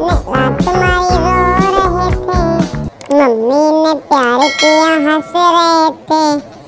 निकात mummy ने प्यार किया हंस रहे थे।